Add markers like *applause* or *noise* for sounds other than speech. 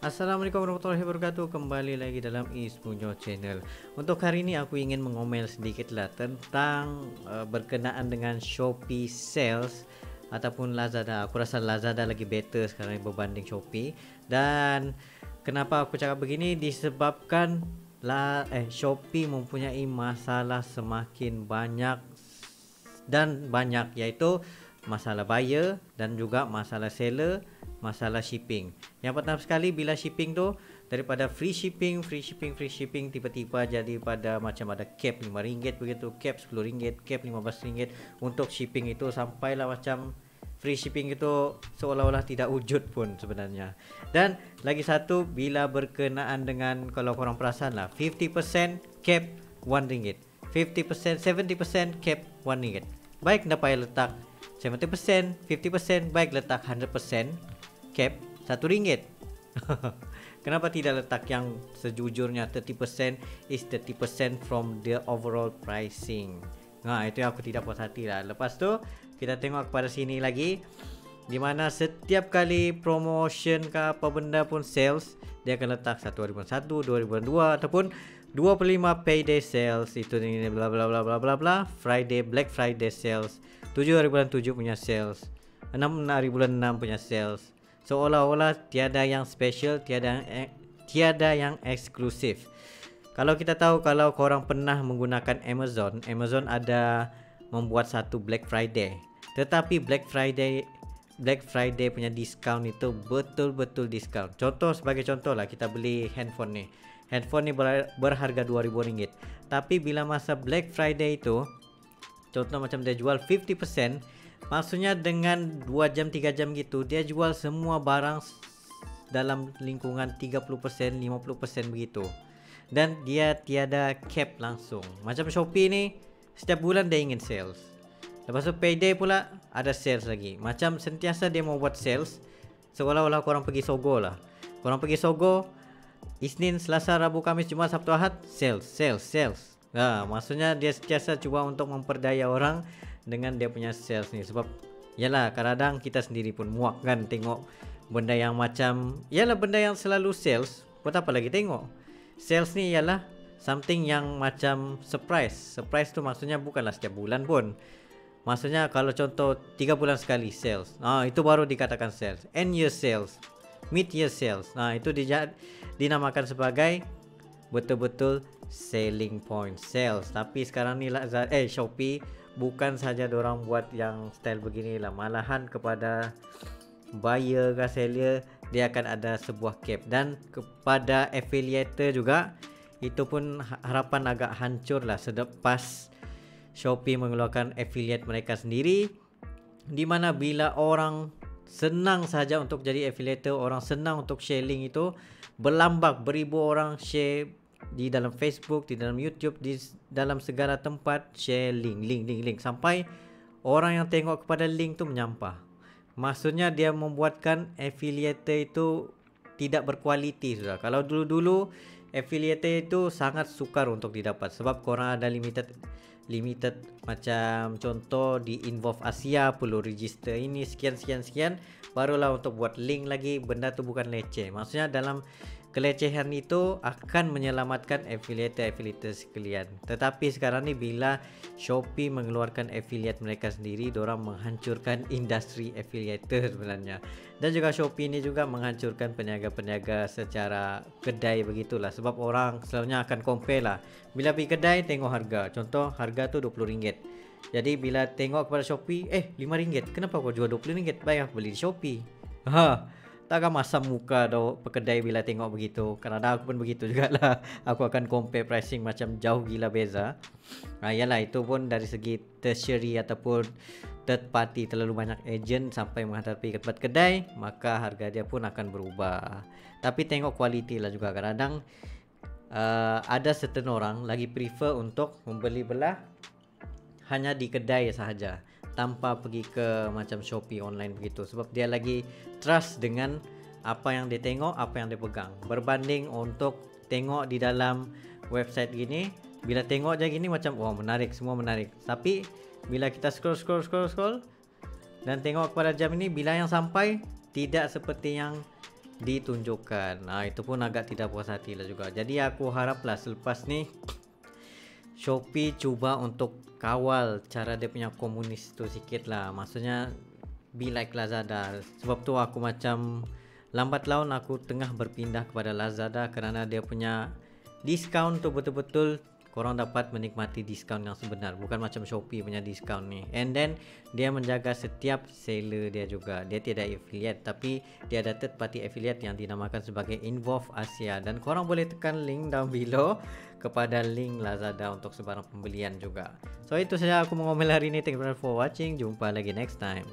Assalamualaikum warahmatullahi wabarakatuh. Kembali lagi dalam Ismunyo Channel. Untuk hari ini aku ingin mengomel sedikit lah Tentang uh, berkenaan dengan Shopee Sales Ataupun Lazada. Aku rasa Lazada lagi better sekarang berbanding Shopee. Dan Kenapa aku cakap begini? Disebabkan la, eh, Shopee mempunyai masalah semakin banyak Dan banyak Iaitu Masalah buyer Dan juga masalah seller masalah shipping. Yang pertama sekali bila shipping tu daripada free shipping, free shipping, free shipping tiba-tiba jadi pada macam ada cap RM5 begitu, cap RM10, cap RM15 untuk shipping itu sampailah macam free shipping itu seolah-olah tidak wujud pun sebenarnya. Dan lagi satu bila berkenaan dengan kalau korang perasan lah 50% cap RM1. 50% 70% cap RM1. Baik dapat letak 70%, 50%, baik letak 100% cap satu ringgit. *laughs* Kenapa tidak letak yang sejujurnya 30% is 30% from the overall pricing. Nah, itu yang aku tidak puas hati lah. Lepas tu, kita tengok kepada sini lagi. Di mana setiap kali promotion ke apa benda pun sales, dia akan letak 1001, 2002 ataupun 25 payday sales itu ni bla bla bla bla bla bla Friday Black Friday sales 7 hari bulan 7 punya sales 6 hari bulan 6 punya sales seolah-olah tiada yang special, tiada yang e- tiada yang eksklusif. Kalau kita tahu kalau korang pernah menggunakan Amazon, Amazon ada membuat satu Black Friday. Tetapi Black Friday Black Friday punya diskaun itu betul-betul diskaun. Contoh sebagai contoh lah kita beli handphone ni. Handphone ni ber, berharga RM2,000. Tapi bila masa Black Friday itu contoh macam dia jual 50%, Maksudnya dengan 2 jam 3 jam gitu dia jual semua barang dalam lingkungan 30% 50% begitu. Dan dia tiada cap langsung. Macam Shopee ni setiap bulan dia ingin sales. Lepas tu payday pula ada sales lagi. Macam sentiasa dia mau buat sales seolah-olah korang pergi Sogo lah. Korang pergi Sogo Isnin, Selasa, Rabu, Kamis, Jumaat, Sabtu, Ahad sales, sales, sales. Nah, maksudnya dia sentiasa cuba untuk memperdaya orang dengan dia punya sales ni. Sebab yalah kadang-kadang kita sendiri pun muak kan tengok benda yang macam yalah benda yang selalu sales buat apa lagi tengok? Sales ni ialah something yang macam surprise. Surprise tu maksudnya bukanlah setiap bulan pun. Maksudnya kalau contoh 3 bulan sekali sales ah itu baru dikatakan sales. End year sales mid year sales nah itu dinamakan sebagai betul-betul selling point sales. Tapi sekarang ni lah eh Shopee bukan saja orang buat yang style begini lah. Malahan kepada buyer ke seller dia akan ada sebuah cap. Dan kepada affiliator juga itu pun ha-, harapan agak hancur lah selepas Shopee mengeluarkan affiliate mereka sendiri. Di mana bila orang senang saja untuk jadi affiliator orang senang untuk sharing itu berlambak beribu orang share di dalam Facebook, di dalam YouTube, di dalam segala tempat share link, link, link, link sampai orang yang tengok kepada link tu menyampah. Maksudnya dia membuatkan affiliate itu tidak berkualiti sudah. Kalau dulu-dulu affiliate itu sangat sukar untuk didapat sebab korang ada limited limited macam contoh di Involve Asia perlu register ini sekian sekian sekian barulah untuk buat link lagi benda tu bukan leceh. Maksudnya dalam kelecehan itu akan menyelamatkan affiliate-affiliate sekalian. Tetapi sekarang ni bila Shopee mengeluarkan affiliate mereka sendiri, orang menghancurkan industri affiliate sebenarnya. Dan juga Shopee ini juga menghancurkan peniaga-peniaga secara kedai begitulah. Sebab orang selalunya akan compare lah. Bila pergi kedai tengok harga. Contoh harga tu RM20. Jadi bila tengok kepada Shopee, eh RM5. Kenapa kau jual RM20? Baik aku beli di Shopee. Ha, takkan masam muka do pekedai bila tengok begitu kerana aku pun begitu juga lah *laughs* aku akan compare pricing macam jauh gila beza ha, yalah itu pun dari segi tertiary ataupun third party terlalu banyak agent sampai menghadapi ke tempat kedai maka harga dia pun akan berubah tapi tengok kualiti lah juga kadang-kadang uh, ada certain orang lagi prefer untuk membeli belah hanya di kedai sahaja tanpa pergi ke macam Shopee online begitu sebab dia lagi trust dengan apa yang dia tengok, apa yang dia pegang. Berbanding untuk tengok di dalam website gini, bila tengok je gini macam wah menarik, semua menarik. Tapi bila kita scroll scroll scroll scroll dan tengok kepada jam ini bila yang sampai tidak seperti yang ditunjukkan. Nah, itu pun agak tidak puas hati lah juga. Jadi aku haraplah selepas ni Shopee cuba untuk kawal cara dia punya komunis tu sikit lah. Maksudnya be like Lazada. Sebab tu aku macam lambat laun aku tengah berpindah kepada Lazada kerana dia punya diskaun tu betul-betul korang dapat menikmati diskaun yang sebenar. Bukan macam Shopee punya diskaun ni. And then dia menjaga setiap seller dia juga. Dia tidak affiliate tapi dia ada third party affiliate yang dinamakan sebagai Involve Asia. Dan korang boleh tekan link down *laughs* below kepada link Lazada untuk sebarang pembelian juga. So itu saja aku mengomel hari ini thank you for watching. Jumpa lagi next time